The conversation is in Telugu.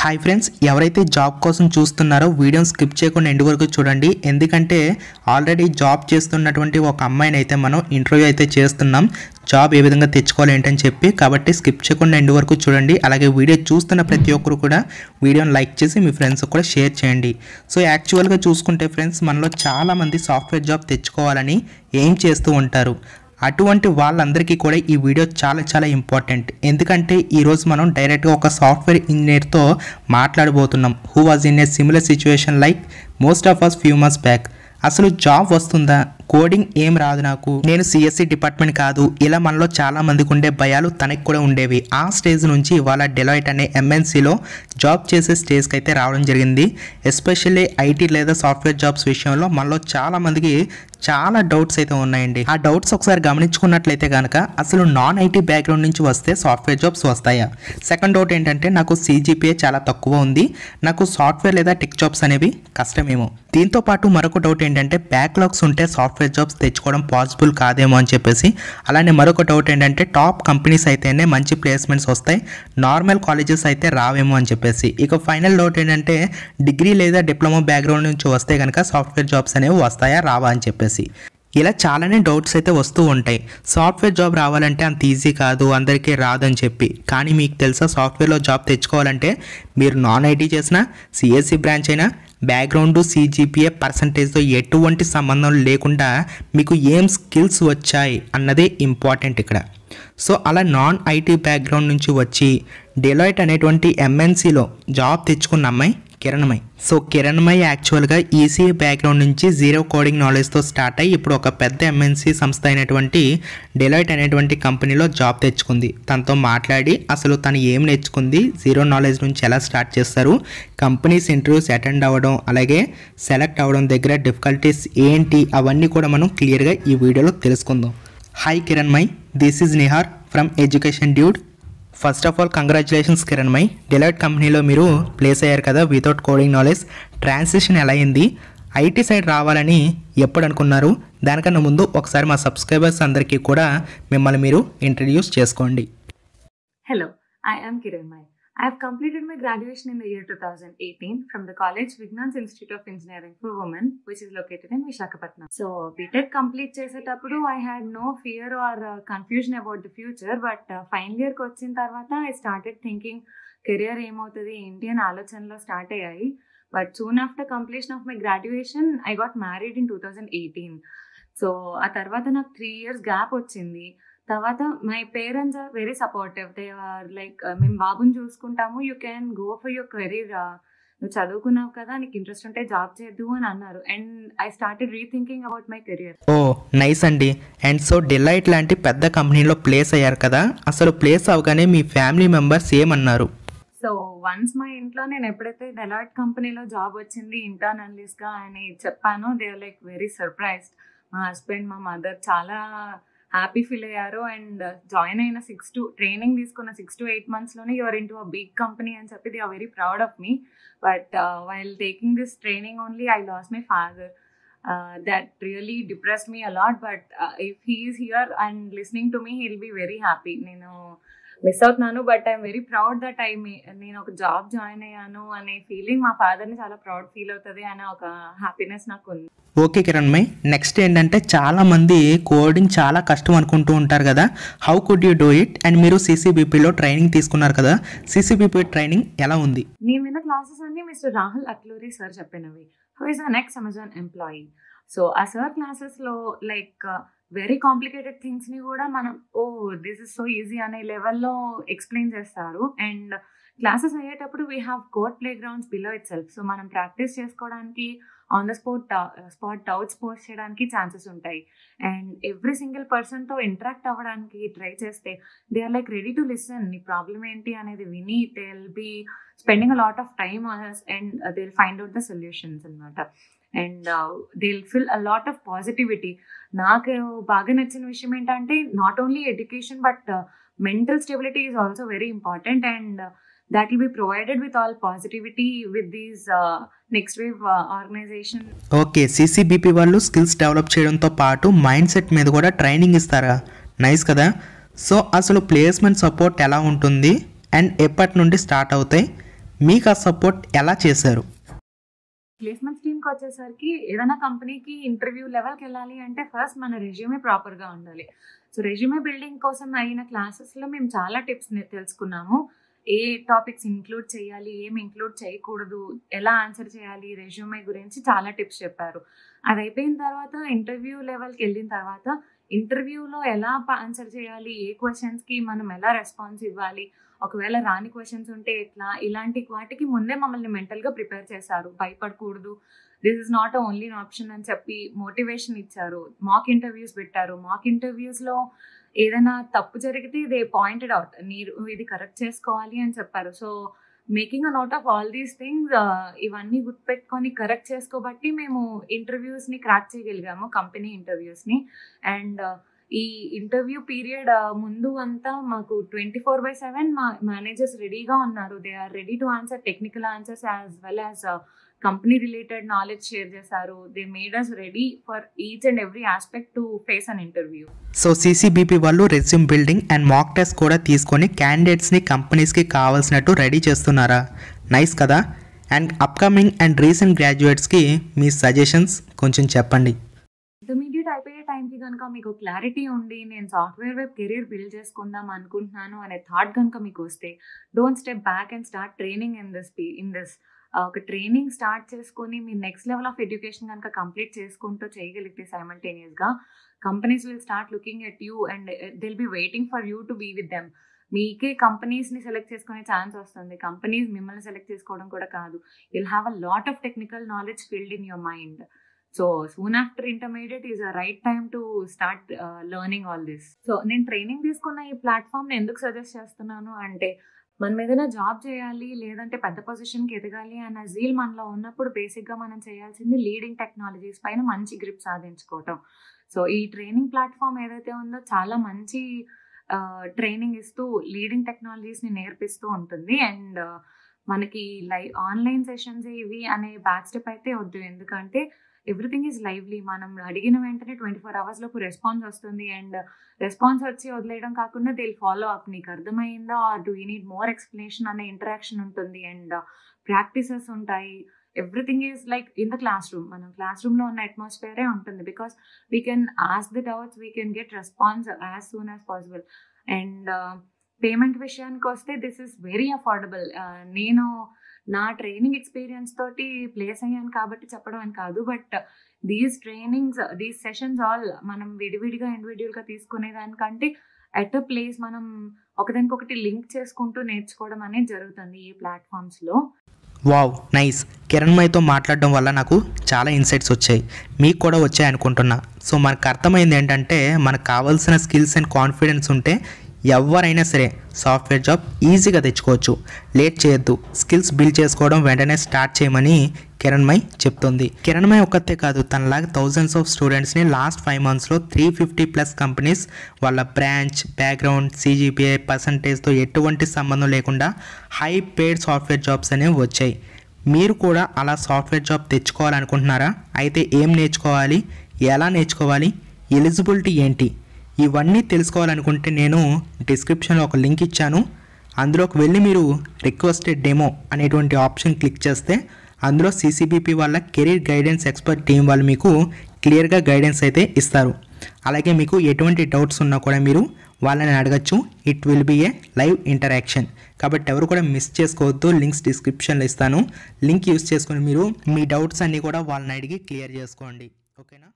హాయ్ ఫ్రెండ్స్ ఎవరైతే జాబ్ కోసం చూస్తున్నారో వీడియోని స్కిప్ చేయకుండా ఎండు వరకు చూడండి. ఎందుకంటే ఆల్రెడీ జాబ్ చేస్తున్నటువంటి ఒక అమ్మాయిని అయితే మనం ఇంటర్వ్యూ అయితే చేస్తున్నాం. జాబ్ ఏ విధంగా తెచ్చుకోవాలి ఏంటని చెప్పి కాబట్టి స్కిప్ చేయకుండా ఎండు వరకు చూడండి. అలాగే వీడియో చూస్తున్న ప్రతి ఒక్కరు కూడా వీడియోని లైక్ చేసి మీ ఫ్రెండ్స్ కూడా షేర్ చేయండి. సో యాక్చువల్గా చూసుకుంటే ఫ్రెండ్స్ మనలో చాలామంది సాఫ్ట్వేర్ జాబ్ తెచ్చుకోవాలని ఏం చేస్తూ ఉంటారు? అటువంటి వాళ్ళందరికీ కూడా ఈ వీడియో చాలా చాలా ఇంపార్టెంట్. ఎందుకంటే ఈరోజు మనం డైరెక్ట్గా ఒక సాఫ్ట్వేర్ ఇంజనీర్తో మాట్లాడబోతున్నాం. Who was in a similar situation like most of us few months back అసలు జాబ్ వస్తుందా? కోడింగ్ ఏం రాదు నాకు. నేను సిఎస్సి డిపార్ట్మెంట్ కాదు. ఇలా మనలో చాలా మందికి ఉండే భయాలు తనకి కూడా ఉండేవి. ఆ స్టేజ్ నుంచి ఇవాళ డెలాయిట్ అనే ఎంఎన్సీలో జాబ్ చేసే స్టేజ్కి అయితే రావడం జరిగింది. ఎస్పెషల్లీ ఐటీ లేదా సాఫ్ట్వేర్ జాబ్స్ విషయంలో మనలో చాలా మందికి చాలా డౌట్స్ అయితే ఉన్నాయండి. ఆ డౌట్స్ ఒకసారి గమనించుకున్నట్లయితే కనుక అసలు నాన్ ఐటీ బ్యాక్గ్రౌండ్ నుంచి వస్తే సాఫ్ట్వేర్ జాబ్స్ వస్తాయా? సెకండ్ డౌట్ ఏంటంటే నాకు సీజీపీఏ చాలా తక్కువ ఉంది. నాకు సాఫ్ట్వేర్ లేదా టెక్ జాబ్స్ అనేవి కష్టమేమో. దీంతో పాటు మరొక డౌట్ ఏంటంటే బ్యాక్లాగ్స్ ఉంటే సాఫ్ట్వేర్ జాబ్స్ తెచ్చుకోవడం పాసిబుల్ కాదేమో అని చెప్పేసి అలానే మరొక డౌట్ ఏంటంటే టాప్ కంపెనీస్ అయితేనే మంచి ప్లేస్మెంట్స్ వస్తాయి. నార్మల్ కాలేజెస్ అయితే రావేమో అని చెప్పేసి. ఇక ఫైనల్ డౌట్ ఏంటంటే డిగ్రీ లేదా డిప్లొమా బ్యాక్గ్రౌండ్ నుంచి వస్తే కనుక సాఫ్ట్వేర్ జాబ్స్ అనేవి వస్తాయా రావా అని చెప్పేసి. ఇలా చాలానే డౌట్స్ అయితే వస్తూ ఉంటాయి. సాఫ్ట్వేర్ జాబ్ రావాలంటే అంత ఈజీ కాదు అందరికీ రాదని చెప్పి. కానీ మీకు తెలుసా సాఫ్ట్వేర్లో జాబ్ తెచ్చుకోవాలంటే మీరు నాన్ ఐటీ చేసినా సిఎస్సి బ్రాంచ్ అయినా బ్యాక్గ్రౌండ్ సిజిపిఏ పర్సంటేజ్తో ఎటువంటి సంబంధం లేకుండా మీకు ఏం స్కిల్స్ వచ్చాయి అన్నదే ఇంపార్టెంట్ ఇక్కడ. సో అలా నాన్ ఐటీ బ్యాక్గ్రౌండ్ నుంచి వచ్చి డెలాయిట్ అనేటువంటి ఎంఎన్సీలో జాబ్ తెచ్చుకున్న అమ్మాయి కిరణ్మయ్. సో కిరణ్మయ్ యాక్చువల్గా ఈసీఏ బ్యాక్గ్రౌండ్ నుంచి జీరో కోడింగ్ నాలెడ్జ్తో స్టార్ట్ అయ్యి ఇప్పుడు ఒక పెద్ద ఎంఎన్సీ సంస్థ అయినటువంటి డెలాయిట్ అనేటువంటి కంపెనీలో జాబ్ తెచ్చుకుంది. తనతో మాట్లాడి అసలు తను ఏం నేర్చుకుంది జీరో నాలెడ్జ్ నుంచి ఎలా స్టార్ట్ చేస్తారు కంపెనీస్ ఇంటర్వ్యూస్ అటెండ్ అవ్వడం అలాగే సెలెక్ట్ అవ్వడం దగ్గర డిఫికల్టీస్ ఏంటి అవన్నీ కూడా మనం క్లియర్గా ఈ వీడియోలో తెలుసుకుందాం. Hi Kiranmai this is Nihar from education dude first of all congratulations Kiranmai Deloitte కంపెనీలో మీరు ప్లేస్ అయ్యారు కదా వితౌట్ కోడింగ్ నాలెడ్జ్ ట్రాన్సిషన్ ఎలా అయింది? ఐటీ సైడ్ రావాలని ఎప్పుడు అనుకున్నారు? దానికన్నా ముందు ఒకసారి మా సబ్స్క్రైబర్స్ అందరికీ కూడా మిమ్మల్ని మీరు ఇంట్రడ్యూస్ చేసుకోండి. Hello I am Kiranmai I have completed my graduation in the year 2018 from the college Vignans Institute of Engineering for Women, which is located in Vishakhapatnam. So, BTEC complete చేసేటప్పుడు I had no fear or uh, confusion about the future, but uh, final ఇయర్కి వచ్చిన తర్వాత I started thinking కెరియర్ ఏమవుతుంది ఏంటి అని ఆలోచనలో స్టార్ట్ అయ్యాయి but soon after completion of my graduation I got married in two thousand eighteen so ఆ తర్వాత నాకు త్రీ ఇయర్స్ గ్యాప్ వచ్చింది తర్వాత my parents are very supportive they are like మేము బాబుని చూసుకుంటాము. You can go for your career నువ్వు చదువుకున్నావు కదా నీకు ఇంట్రెస్ట్ ఉంటే జాబ్ చేద్దు అని అన్నారు. And I started rethinking about my career oh nice అండి. అండ్ సో డెలైట్ లాంటి పెద్ద కంపెనీలో ప్లేస్ అయ్యారు కదా అసలు ప్లేస్ అవగానే మీ ఫ్యామిలీ మెంబర్స్ ఏమన్నారు? సో వన్స్ మా ఇంట్లో నేను ఎప్పుడైతే డెలాయిట్ కంపెనీలో జాబ్ వచ్చింది ఇంటర్న్ అనలిస్ట్గా అని చెప్పానో they are like very surprised మా హస్బెండ్ మా మదర్ చాలా హ్యాపీ ఫీల్ అయ్యారు. అండ్ జాయిన్ అయిన సిక్స్ టు ట్రైనింగ్ తీసుకున్న six to eight మంత్స్లోనే you're in to a big company అని చెప్పి they are very proud of me but while taking this training only I lost my father that really depressed me a lot but if he's here and listening to me he'll be very happy నేను మిస్ అవుతున్నాను but I'm very proud that I నేను ఒక జాబ్ జాయిన్ అయ్యాను అనే ఫీలింగ్ మా ఫాదర్ని చాలా ప్రౌడ్ ఫీల్ అవుతుంది అనే ఒక హ్యాపీనెస్ నాకు ఉంది ఓకే కిరణ్ మై నెక్స్ట్ ఏంటంటే చాలా మంది కోడింగ్ చాలా కష్టం అనుకుంటూ ఉంటారు కదా. How could you do it and మీరు సీసీబీపీలో ట్రైనింగ్ తీసుకున్నారు కదా. సీసీబీపీ ట్రైనింగ్ ఎలా ఉంది? నేను విన్న క్లాసెస్ అన్ని మిస్టర్ రాహుల్ అట్లూరి సార్ చెప్పినవి. Who is a next Amazon employee so ఆ సార్ క్లాసెస్లో లైక్ వెరీ కాంప్లికేటెడ్ థింగ్స్ని కూడా మనం oh this is so easy అనే లెవెల్లో ఎక్స్ప్లెయిన్ చేస్తారు. అండ్ క్లాసెస్ అయ్యేటప్పుడు we have code playgrounds below itself so మనం ప్రాక్టీస్ చేసుకోవడానికి on the spot spot doubts post చేయడానికి ఛాన్సెస్ ఉంటాయి. అండ్ ఎవ్రీ సింగిల్ పర్సన్తో ఇంటరాక్ట్ అవ్వడానికి ట్రై చేస్తే they are like ready to listen నీ ప్రాబ్లమ్ ఏంటి అనేది విని they will be spending a lot of time and they will find out the solutions అనమాట and they will fill a lot of positivity నాకు బాగా నచ్చిన విషయం ఏంటంటే not only education but mental stability is also very important and that will be provided with all positivity with these uh, next wave uh, organization. Okay CCBP వాళ్ళు స్కిల్స్ డెవలప్ చేయడంతో పాటు మైండ్ సెట్ మీద కూడా ట్రైనింగ్ ఇస్తారా? నైస్ కదా? సో అసలు ప్లేస్మెంట్ సపోర్ట్ ఎలా ఉంటుంది? అండ్ ఎప్పటి నుండి స్టార్ట్ అవుతాయి? మీకు ఆ సపోర్ట్ ఎలా చేశారు? ప్లేస్మెంట్స్ టీమ్కి వచ్చేసరికి ఏదైనా కంపెనీకి ఇంటర్వ్యూ లెవెల్కి వెళ్ళాలి అంటే ఫస్ట్ మన రెజ్యూమే ప్రాపర్గా ఉండాలి. సో రెజ్యూమే బిల్డింగ్ కోసం అయిన క్లాసెస్లో మేము చాలా టిప్స్ తెలుసుకున్నాము. ఏ టాపిక్స్ ఇంక్లూడ్ చేయాలి ఏం ఇంక్లూడ్ చేయకూడదు ఎలా ఆన్సర్ చేయాలి రెజ్యూమే గురించి చాలా టిప్స్ చెప్పారు. అది అయిపోయిన తర్వాత ఇంటర్వ్యూ లెవెల్కి వెళ్ళిన తర్వాత ఇంటర్వ్యూలో ఎలా ఆన్సర్ చేయాలి ఏ క్వశ్చన్స్కి మనం ఎలా రెస్పాన్స్ ఇవ్వాలి ఒకవేళ రాని క్వశ్చన్స్ ఉంటే ఎట్లా ఇలాంటి వాటికి ముందే మమ్మల్ని మెంటల్గా ప్రిపేర్ చేశారు. భయపడకూడదు this is not only option అని చెప్పి మోటివేషన్ ఇచ్చారు. మాక్ ఇంటర్వ్యూస్ పెట్టారు. మాక్ ఇంటర్వ్యూస్లో ఏదైనా తప్పు జరిగితే దే పాయింటెడ్ అవుట్ మీరు ఇది కరెక్ట్ చేసుకోవాలి అని చెప్పారు. So making a note of all these things ఇవన్నీ గుర్తుపెట్టుకొని కరెక్ట్ చేసుకోబట్టి మేము ఇంటర్వ్యూస్ని క్రాక్ చేయగలిగాము కంపెనీ ఇంటర్వ్యూస్ని అండ్ ఈ ఇంటర్వ్యూ పీరియడ్ ముందు అంతా మాకు ట్వంటీ ఫోర్ బై సెవెన్ మా మేనేజర్స్ రెడీగా ఉన్నారు. They are ready to answer technical answers as well as company related knowledge share చేశారు. They made us ready for each and every aspect to face an interview so CCBP వాళ్ళు resume building and mock test కూడా తీసుకొని క్యాండిడేట్స్ని కంపెనీస్కి కావాల్సినట్టు రెడీ చేస్తున్నారా? నైస్ కదా? అండ్ అప్కమింగ్ అండ్ రీసెంట్ గ్రాడ్యుయేట్స్కి మీ సజెషన్స్ కొంచెం చెప్పండి. ఇంటర్మీడియట్ అయిపోయే టైంకి కనుక మీకు క్లారిటీ ఉండి నేను సాఫ్ట్వేర్ వైపు కెరీర్ బిల్డ్ చేసుకుందాం అనుకుంటున్నాను అనే థాట్ కనుక మీకు వస్తే don't step back and start training in this in this ఒక ట్రైనింగ్ స్టార్ట్ చేసుకొని మీ నెక్స్ట్ లెవెల్ ఆఫ్ ఎడ్యుకేషన్ కనుక కంప్లీట్ చేసుకుంటూ చేయగలిగితే సైమల్టేనియస్గా companies will start looking at you and they'll be waiting for you to be with them మీకే కంపెనీస్ని సెలెక్ట్ చేసుకునే ఛాన్స్ వస్తుంది. కంపెనీస్ మిమ్మల్ని సెలెక్ట్ చేసుకోవడం కూడా కాదు. You'll have a lot of technical knowledge field in your mind so soon after intermediate is a right time to start learning all this so నేను ట్రైనింగ్ తీసుకున్న ఈ ప్లాట్ఫామ్ని ఎందుకు సజెస్ట్ చేస్తున్నాను అంటే మనం ఏదైనా జాబ్ చేయాలి లేదంటే పెద్ద పొజిషన్కి ఎదగాలి అన్న జీల్ మనలో ఉన్నప్పుడు బేసిక్గా మనం చేయాల్సింది లీడింగ్ టెక్నాలజీస్ పైన మంచి గ్రిప్ సాధించుకోవటం. సో ఈ ట్రైనింగ్ ప్లాట్ఫామ్ ఏదైతే ఉందో చాలా మంచి ట్రైనింగ్ ఇస్తూ లీడింగ్ టెక్నాలజీస్ని నేర్పిస్తూ ఉంటుంది. అండ్ uh, మనకి లై ఆన్లైన్ సెషన్స్ ఇవి అనే బ్యాక్ స్టెప్ అయితే వద్దు. ఎందుకంటే ఎవ్రీథింగ్ ఈజ్ లైవ్లీ. మనం అడిగిన వెంటనే ట్వంటీ ఫోర్ అవర్స్ లోపు రెస్పాన్స్ వస్తుంది అండ్ రెస్పాన్స్ వచ్చి వదిలేయడం కాకుండా దీని ఫాలో అప్ నీకు అర్థమైందా? Or do you need more explanation అనే ఇంటరాక్షన్ ఉంటుంది అండ్ ప్రాక్టీసెస్ ఉంటాయి. Everything is like in the classroom. మనం క్లాస్ రూమ్లో ఉన్న అట్మాస్ఫియరే ఉంటుంది because we can ask the doubts we can get response as soon as possible and payment విషయానికి వస్తే దిస్ ఇస్ వెరీ అఫోర్డబుల్ నేను నా ట్రైనింగ్ ఎక్స్పీరియన్స్ తోటి ప్లేస్ అయ్యాను కాబట్టి చెప్పడం అని కాదు but these trainings these sessions all మనం విడివిడిగా ఇండివిజువల్గా తీసుకునే దానికంటే అట్ అ ప్లేస్ మనం ఒకదానికొకటి లింక్ చేసుకుంటూ నేర్చుకోవడం అనేది జరుగుతుంది ఈ ప్లాట్ఫామ్స్లో వావ్ నైస్ కిరణ్మయ్యతో మాట్లాడడం వల్ల నాకు చాలా ఇన్సైట్స్ వచ్చాయి. మీకు కూడా వచ్చాయి అనుకుంటున్నా. సో మనకు అర్థమైంది ఏంటంటే మనకు కావాల్సిన స్కిల్స్ అండ్ కాన్ఫిడెన్స్ ఉంటే ఎవరైనా సరే సాఫ్ట్వేర్ జాబ్ ఈజీగా తెచ్చుకోవచ్చు. లేట్ చేయొద్దు. స్కిల్స్ బిల్డ్ చేసుకోవడం వెంటనే స్టార్ట్ చేయమని కిరణ్మయ్ చెప్తుంది. కిరణ్మయ్ ఒక్కతే కాదు తనలాగా థౌజండ్స్ ఆఫ్ స్టూడెంట్స్ని లాస్ట్ ఫైవ్ మంత్స్లో త్రీ ఫిఫ్టీ ప్లస్ కంపెనీస్ వాళ్ళ బ్రాంచ్ బ్యాక్గ్రౌండ్ సీజీపీఐ పర్సంటేజ్తో ఎటువంటి సంబంధం లేకుండా హై పేడ్ సాఫ్ట్వేర్ జాబ్స్ అనేవి వచ్చాయి. మీరు కూడా అలా సాఫ్ట్వేర్ జాబ్ తెచ్చుకోవాలనుకుంటున్నారా? అయితే ఏం నేర్చుకోవాలి? ఎలా నేర్చుకోవాలి? ఎలిజిబిలిటీ ఏంటి? ఇవన్నీ తెలుసుకోవాలనుకుంటే నేను డిస్క్రిప్షన్లో ఒక లింక్ ఇచ్చాను. అందులోకి వెళ్ళి మీరు రిక్వెస్టెడ్ డెమో అనేటువంటి ఆప్షన్ క్లిక్ చేస్తే అందులో సీసీబీపీ వాళ్ళ కెరీర్ గైడెన్స్ ఎక్స్పర్ట్ టీం వాళ్ళు మీకు క్లియర్గా గైడెన్స్ అయితే ఇస్తారు. అలాగే మీకు ఎటువంటి డౌట్స్ ఉన్నా కూడా మీరు వాళ్ళని అడగచ్చు. It will be a live interaction. కాబట్టి ఎవరు కూడా మిస్ చేసుకోవద్దు. లింక్స్ డిస్క్రిప్షన్లో ఇస్తాను. లింక్ యూస్ చేసుకొని మీరు మీ డౌట్స్ అన్నీ కూడా వాళ్ళని అడిగి క్లియర్ చేసుకోండి. ఓకేనా?